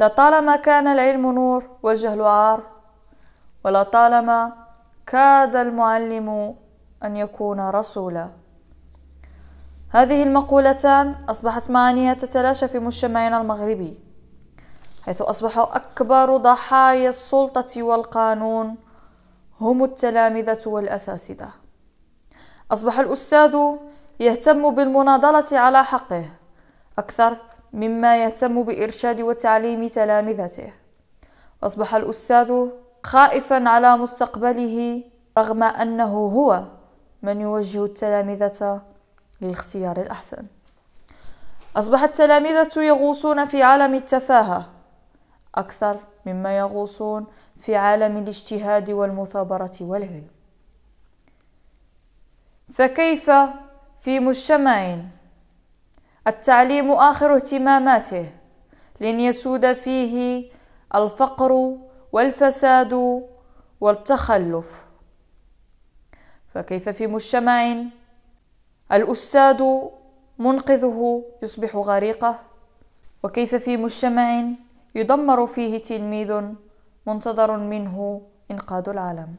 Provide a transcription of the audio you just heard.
لطالما كان العلم نور والجهل عار ولطالما كاد المعلم أن يكون رسولا. هذه المقولتان أصبحت معانيها تتلاشى في مجتمعنا المغربي حيث أصبحوا أكبر ضحايا السلطة والقانون هم التلامذة والأساتذة. أصبح الأستاذ يهتم بالمناضلة على حقه أكثر مما يهتم بإرشاد وتعليم تلامذته. أصبح الأستاذ خائفا على مستقبله رغم أنه هو من يوجه التلامذة للاختيار الأحسن. أصبح التلامذة يغوصون في عالم التفاهة أكثر مما يغوصون في عالم الاجتهاد والمثابرة والعلم. فكيف في مجتمع التعليم آخر اهتماماته لن يسود فيه الفقر والفساد والتخلف. فكيف في مجتمع الأستاذ منقذه يصبح غريقة؟ وكيف في مجتمع يدمر فيه تلميذ منتظر منه إنقاذ العالم؟